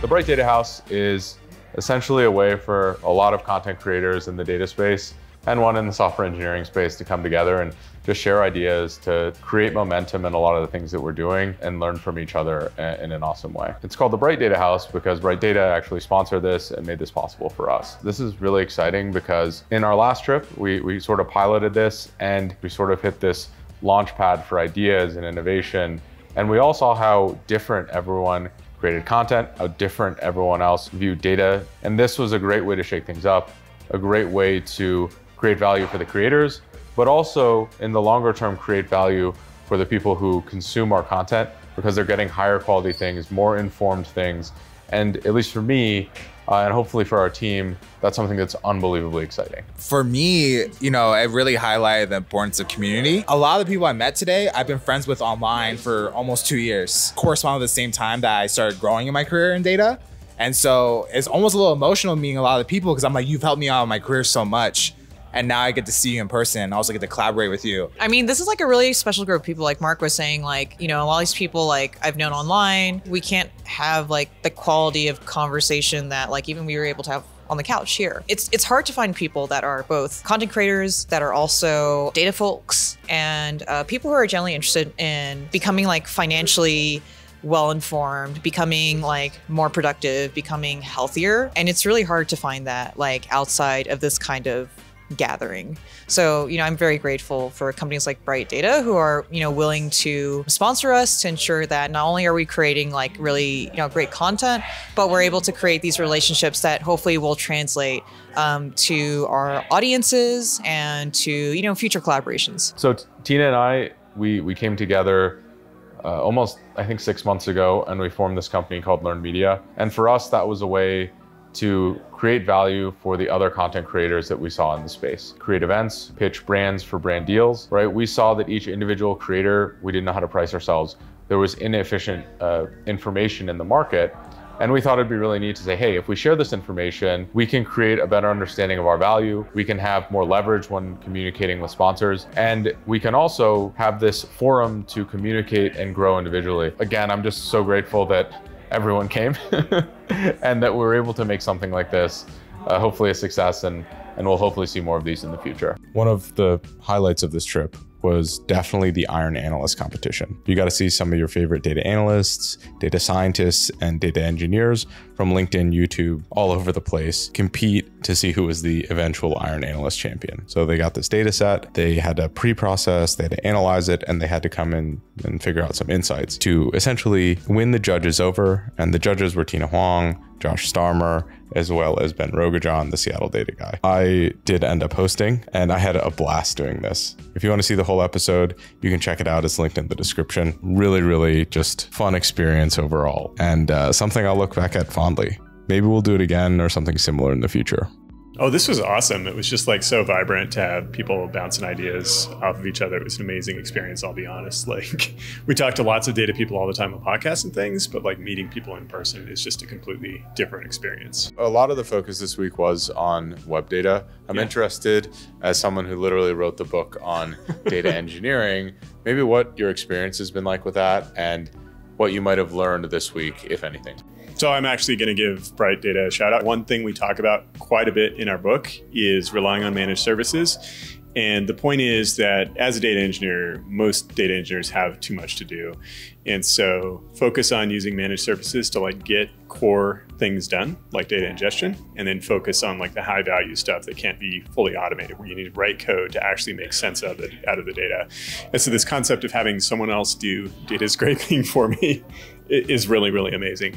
The Bright Data House is essentially a way for a lot of content creators in the data space and one in the software engineering space to come together and just share ideas to create momentum in a lot of the things that we're doing and learn from each other uh, in an awesome way. It's called the Bright Data House because Bright Data actually sponsored this and made this possible for us. This is really exciting because in our last trip, we, we sort of piloted this and we sort of hit this launch pad for ideas and innovation. And we all saw how different everyone created content, how different everyone else viewed data. And this was a great way to shake things up, a great way to create value for the creators, but also in the longer term, create value for the people who consume our content because they're getting higher quality things, more informed things. And at least for me, uh, and hopefully for our team, that's something that's unbelievably exciting. For me, you know, it really highlighted the importance of community. A lot of the people I met today, I've been friends with online for almost two years. Correspond at the same time that I started growing in my career in data. And so it's almost a little emotional meeting a lot of the people because I'm like, you've helped me out in my career so much and now I get to see you in person and also get to collaborate with you. I mean, this is like a really special group of people. Like Mark was saying, like, you know, a lot of these people like I've known online. We can't have like the quality of conversation that like even we were able to have on the couch here. It's it's hard to find people that are both content creators that are also data folks and uh, people who are generally interested in becoming like financially well informed, becoming like more productive, becoming healthier. And it's really hard to find that like outside of this kind of gathering. So, you know, I'm very grateful for companies like Bright Data who are, you know, willing to sponsor us to ensure that not only are we creating like really, you know, great content, but we're able to create these relationships that hopefully will translate um, to our audiences and to, you know, future collaborations. So Tina and I, we, we came together uh, almost, I think, six months ago, and we formed this company called Learn Media. And for us, that was a way to create value for the other content creators that we saw in the space. Create events, pitch brands for brand deals, right? We saw that each individual creator, we didn't know how to price ourselves. There was inefficient uh, information in the market. And we thought it'd be really neat to say, hey, if we share this information, we can create a better understanding of our value. We can have more leverage when communicating with sponsors. And we can also have this forum to communicate and grow individually. Again, I'm just so grateful that everyone came and that we were able to make something like this, uh, hopefully a success, and, and we'll hopefully see more of these in the future. One of the highlights of this trip was definitely the Iron Analyst competition. You got to see some of your favorite data analysts, data scientists, and data engineers from LinkedIn, YouTube, all over the place compete to see who was the eventual Iron Analyst champion. So they got this data set, they had to pre process, they had to analyze it, and they had to come in and figure out some insights to essentially win the judges over. And the judges were Tina Huang, Josh Starmer, as well as Ben Rogojan, the Seattle data guy. I did end up hosting and I had a blast doing this. If you want to see the whole episode, you can check it out. It's linked in the description. Really, really just fun experience overall and uh, something I'll look back at fondly. Maybe we'll do it again or something similar in the future. Oh, this was awesome. It was just like so vibrant to have people bouncing ideas off of each other. It was an amazing experience, I'll be honest. Like we talk to lots of data people all the time on podcasts and things, but like meeting people in person is just a completely different experience. A lot of the focus this week was on web data. I'm yeah. interested as someone who literally wrote the book on data engineering, maybe what your experience has been like with that and what you might have learned this week, if anything. So I'm actually going to give Bright Data a shout out. One thing we talk about quite a bit in our book is relying on managed services. And the point is that as a data engineer, most data engineers have too much to do. And so focus on using managed services to like get core things done, like data ingestion, and then focus on like the high value stuff that can't be fully automated, where you need to write code to actually make sense of it out of the data. And so this concept of having someone else do data scraping for me is really, really amazing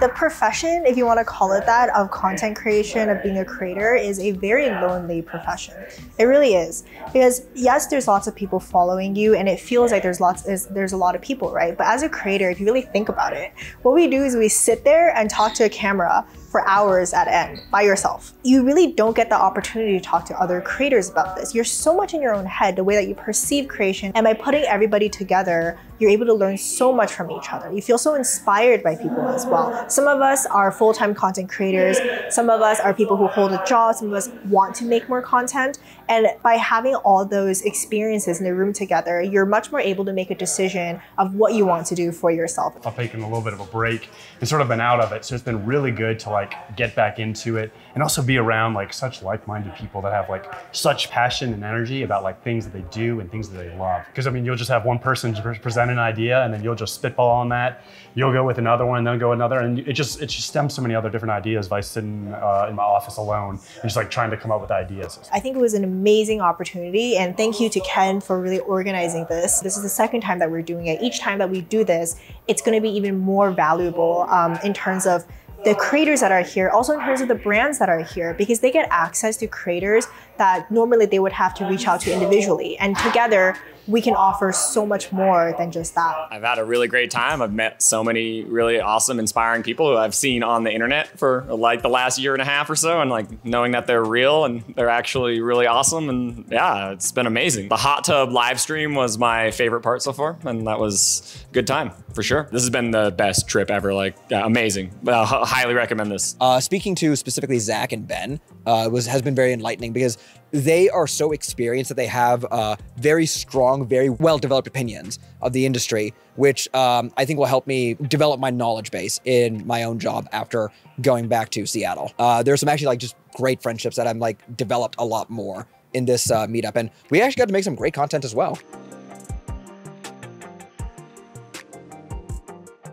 the profession, if you want to call it that, of content creation, of being a creator, is a very lonely profession. It really is. Because yes, there's lots of people following you and it feels like there's lots there's a lot of people, right? But as a creator, if you really think about it, what we do is we sit there and talk to a camera for hours at end by yourself. You really don't get the opportunity to talk to other creators about this. You're so much in your own head, the way that you perceive creation, and by putting everybody together, you're able to learn so much from each other. You feel so inspired by people as well. Some of us are full-time content creators, some of us are people who hold a job, some of us want to make more content, and by having all those experiences in the room together, you're much more able to make a decision of what you want to do for yourself. I've taken a little bit of a break and sort of been out of it, so it's been really good to like get back into it and also be around like such like-minded people that have like such passion and energy about like things that they do and things that they love. Because I mean, you'll just have one person present an idea and then you'll just spitball on that. You'll go with another one, and then go another, and it just it just stems so many other different ideas by sitting uh, in my office alone and just like trying to come up with ideas. I think it was an amazing opportunity, and thank you to Ken for really organizing this. This is the second time that we're doing it. Each time that we do this, it's going to be even more valuable um, in terms of the creators that are here, also in terms of the brands that are here, because they get access to creators that normally they would have to reach out to individually. And together, we can offer so much more than just that. I've had a really great time. I've met so many really awesome, inspiring people who I've seen on the internet for like the last year and a half or so, and like knowing that they're real and they're actually really awesome. And yeah, it's been amazing. The hot tub live stream was my favorite part so far, and that was good time for sure. This has been the best trip ever. Like yeah, amazing. Uh, highly recommend this. Uh, speaking to specifically Zach and Ben, uh, was has been very enlightening because they are so experienced that they have uh, very strong, very well developed opinions of the industry, which um, I think will help me develop my knowledge base in my own job after going back to Seattle. Uh, there's some actually like just great friendships that I'm like developed a lot more in this uh, meetup, and we actually got to make some great content as well.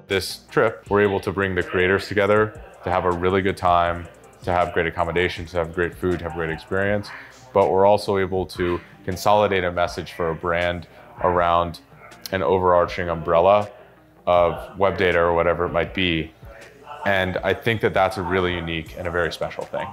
This trip, we're able to bring the creators together to have a really good time, to have great accommodations, to have great food, to have great experience but we're also able to consolidate a message for a brand around an overarching umbrella of web data or whatever it might be. And I think that that's a really unique and a very special thing.